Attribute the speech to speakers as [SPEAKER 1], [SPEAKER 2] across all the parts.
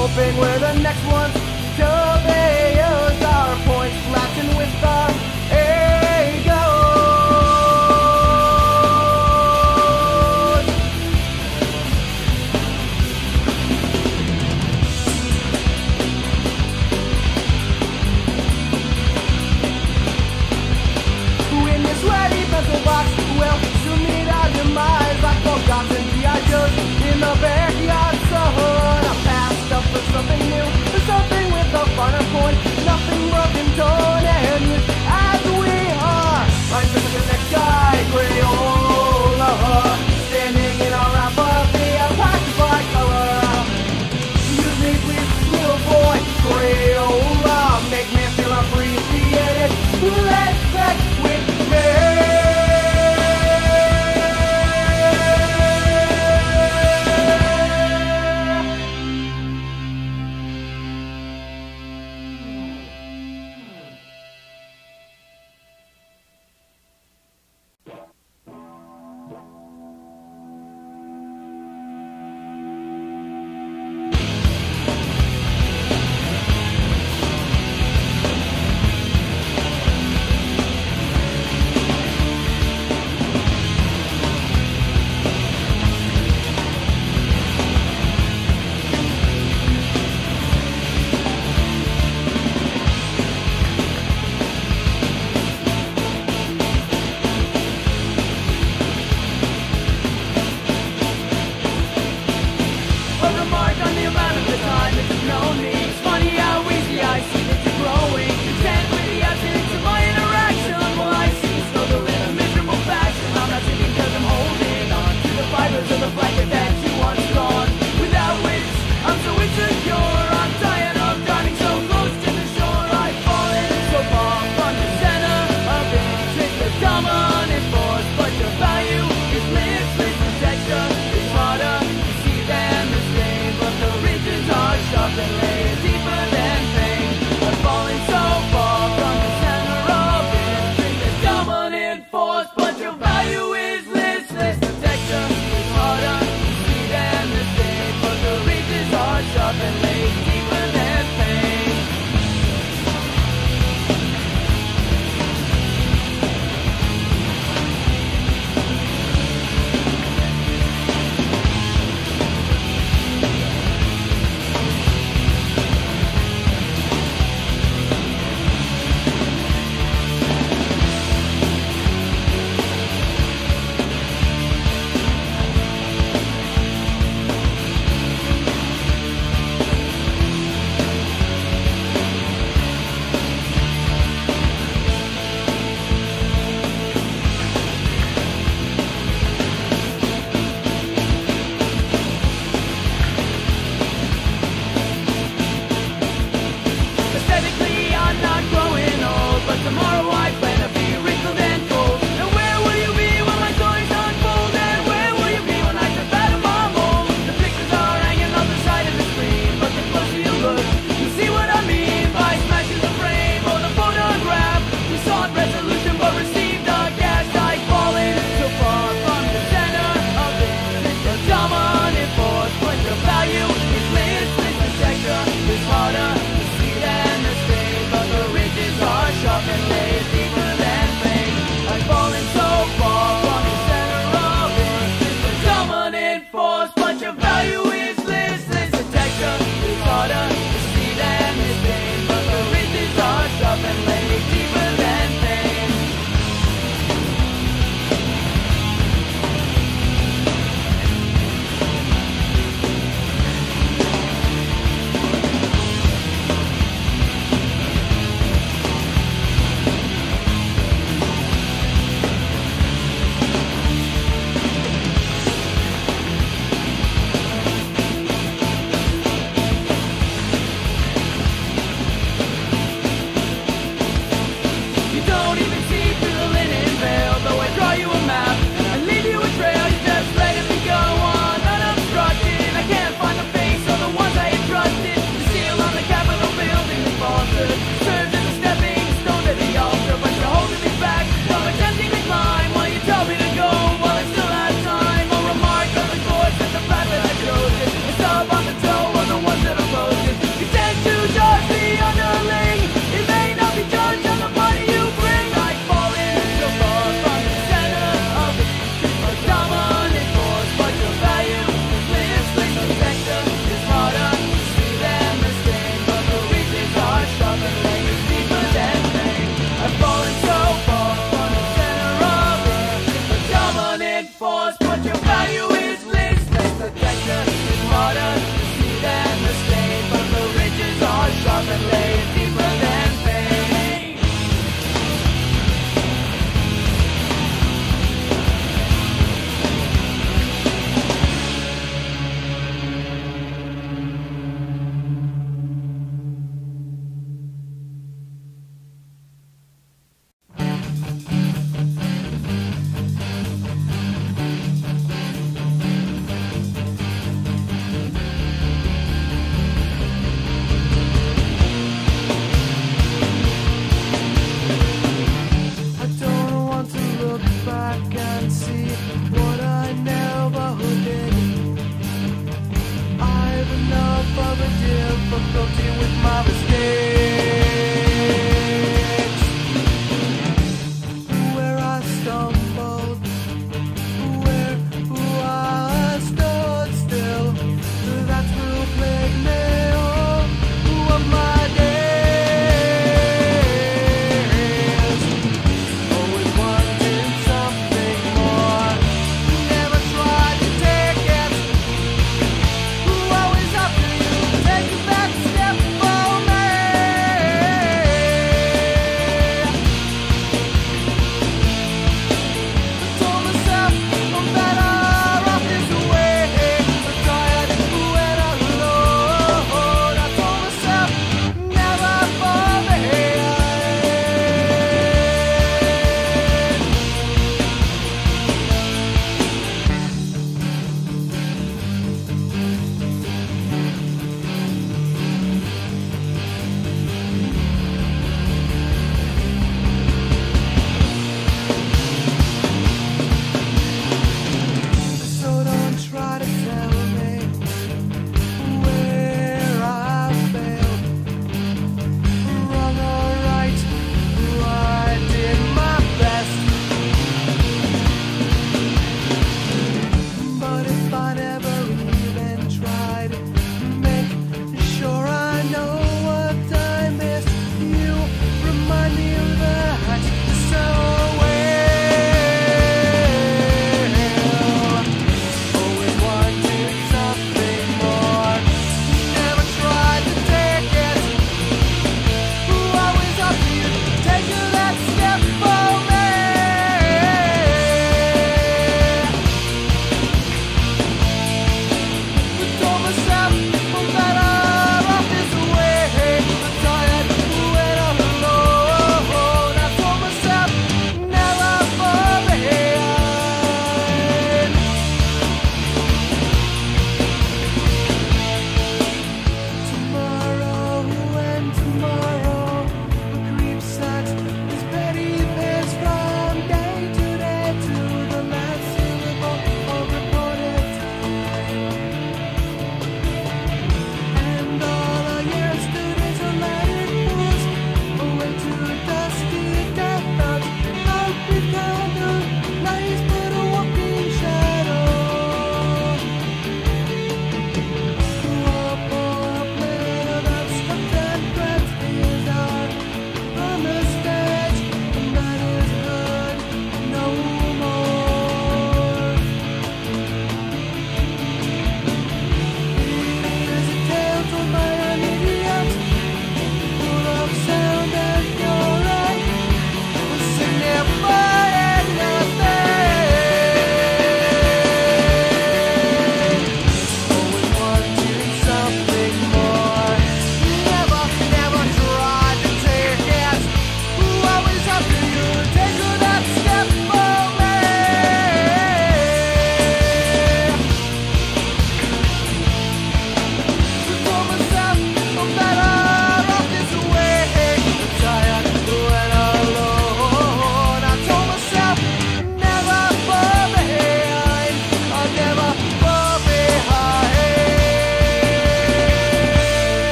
[SPEAKER 1] hoping we're the next ones with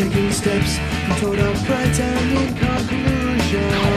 [SPEAKER 1] taking steps toward our bright and in conclusion.